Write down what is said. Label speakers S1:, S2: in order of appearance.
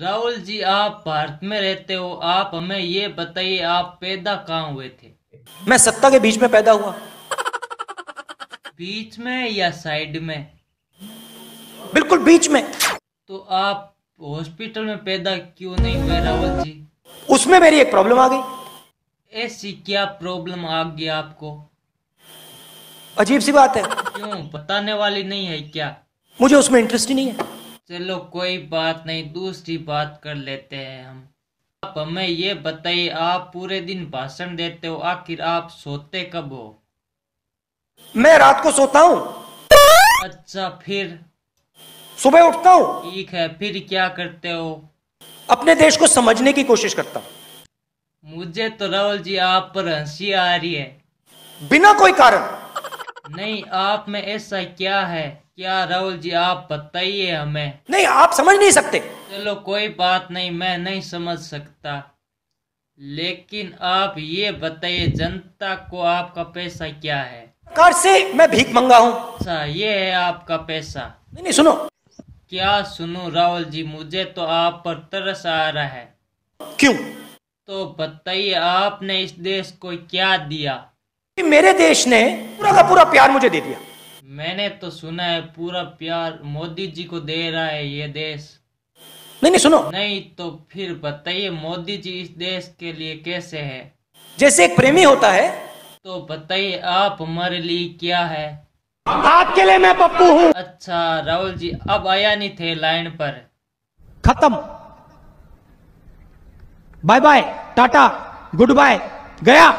S1: राहुल जी आप भारत में रहते हो। आप हमें ये बताइए आप पैदा कहाँ हुए थे?
S2: मैं सत्ता के बीच में पैदा हुआ।
S1: बीच में या साइड में?
S2: बिल्कुल बीच में।
S1: तो आप हॉस्पिटल में पैदा क्यों नहीं हुए राहुल जी?
S2: उसमें मेरी एक प्रॉब्लम आ गई।
S1: ऐसी क्या प्रॉब्लम आ गई आपको?
S2: अजीब सी बात है।
S1: क्यों? बताने वाली नहीं है क्या?
S2: मुझे उसमें इंटरेस्ट ही नहीं है।
S1: चलो कोई बात नहीं दूसरी बात कर लेते हैं हम। आप हमें ये बताइए आप पूरे दिन भाषण देते हो आखिर आप सोते कब हो?
S2: मैं रात को सोता हूँ।
S1: अच्छा फिर?
S2: सुबह उठता हूँ।
S1: ठीक है फिर क्या करते हो?
S2: अपने देश को समझने की कोशिश करता हूँ।
S1: मुझे तो राहुल जी आप पर हँसी आ रही है।
S2: बिना कोई कारण।
S1: नहीं आप में ऐसा क्या है? क्या राहुल जी आप बताइए हमें।
S2: नहीं आप समझ नहीं सकते।
S1: चलो कोई बात नहीं मैं नहीं समझ सकता। लेकिन आप ये बताइए जनता को आपका पैसा क्या है?
S2: कार से मैं भीख मंगा हूँ।
S1: अच्छा ये है आपका पैसा।
S2: नहीं नहीं सुनो।
S1: क्या सुनो राहुल जी मुझे तो आप पर तरस आ रहा है।
S2: क्यों?
S1: तो बताइए आपने इस देश को क्या दिया?
S2: कि मेरे देश ने पूरा का पूरा प्यार मुझे दे दिया।
S1: मैंने तो सुना है पूरा प्यार मोदी जी को दे रहा है ये देश।
S2: नहीं नहीं सुनो।
S1: नहीं तो फिर बताइए मोदी जी इस देश के लिए कैसे है?
S2: जैसे एक प्रेमी होता है।
S1: तो बताइए आप हमारे लिए क्या है?
S2: आपके लिए मैं पप्पू हूँ।
S1: अच्छा राहुल जी अब आया नहीं थे लाइन पर।
S2: खत्म। Bye bye ta ta good bye गया।